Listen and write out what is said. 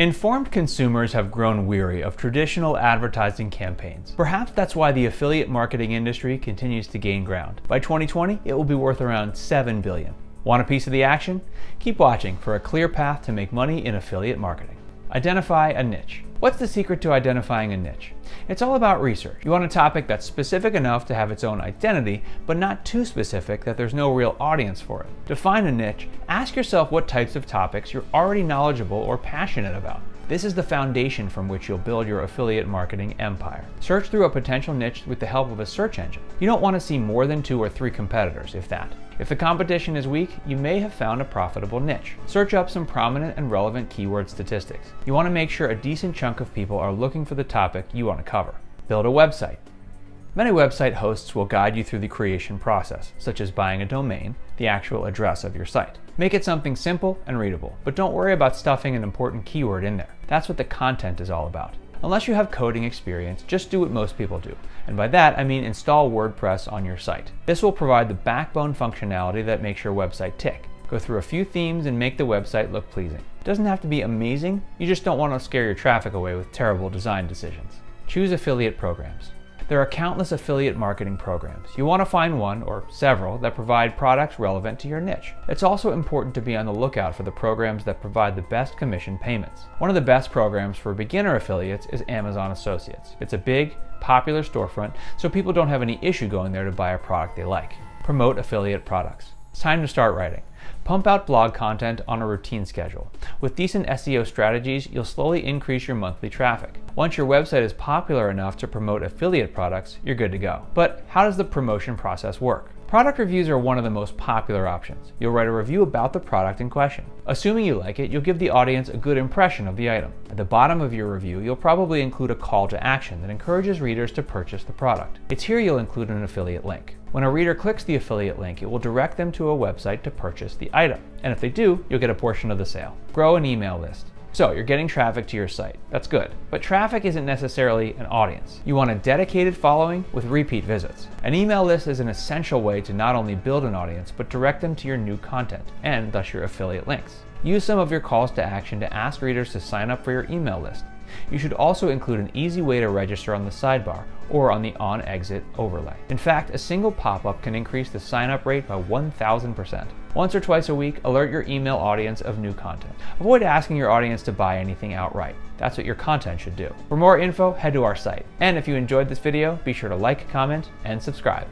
Informed consumers have grown weary of traditional advertising campaigns. Perhaps that's why the affiliate marketing industry continues to gain ground. By 2020, it will be worth around 7 billion. Want a piece of the action? Keep watching for a clear path to make money in affiliate marketing. Identify a niche. What's the secret to identifying a niche? It's all about research. You want a topic that's specific enough to have its own identity, but not too specific that there's no real audience for it. To find a niche, ask yourself what types of topics you're already knowledgeable or passionate about. This is the foundation from which you'll build your affiliate marketing empire. Search through a potential niche with the help of a search engine. You don't want to see more than two or three competitors, if that. If the competition is weak, you may have found a profitable niche. Search up some prominent and relevant keyword statistics. You want to make sure a decent chunk of people are looking for the topic you want to cover. Build a website. Many website hosts will guide you through the creation process, such as buying a domain, the actual address of your site. Make it something simple and readable, but don't worry about stuffing an important keyword in there. That's what the content is all about. Unless you have coding experience, just do what most people do. And by that, I mean install WordPress on your site. This will provide the backbone functionality that makes your website tick. Go through a few themes and make the website look pleasing. It doesn't have to be amazing, you just don't want to scare your traffic away with terrible design decisions. Choose affiliate programs. There are countless affiliate marketing programs. You want to find one, or several, that provide products relevant to your niche. It's also important to be on the lookout for the programs that provide the best commission payments. One of the best programs for beginner affiliates is Amazon Associates. It's a big, popular storefront, so people don't have any issue going there to buy a product they like. Promote affiliate products. It's time to start writing. Pump out blog content on a routine schedule. With decent SEO strategies, you'll slowly increase your monthly traffic. Once your website is popular enough to promote affiliate products, you're good to go. But how does the promotion process work? Product reviews are one of the most popular options. You'll write a review about the product in question. Assuming you like it, you'll give the audience a good impression of the item. At the bottom of your review, you'll probably include a call to action that encourages readers to purchase the product. It's here you'll include an affiliate link. When a reader clicks the affiliate link, it will direct them to a website to purchase the item. And if they do, you'll get a portion of the sale. Grow an email list. So you're getting traffic to your site. That's good. But traffic isn't necessarily an audience. You want a dedicated following with repeat visits. An email list is an essential way to not only build an audience, but direct them to your new content, and thus your affiliate links. Use some of your calls to action to ask readers to sign up for your email list. You should also include an easy way to register on the sidebar or on the on-exit overlay. In fact, a single pop-up can increase the sign-up rate by 1000%. Once or twice a week, alert your email audience of new content. Avoid asking your audience to buy anything outright. That's what your content should do. For more info, head to our site. And if you enjoyed this video, be sure to like, comment, and subscribe.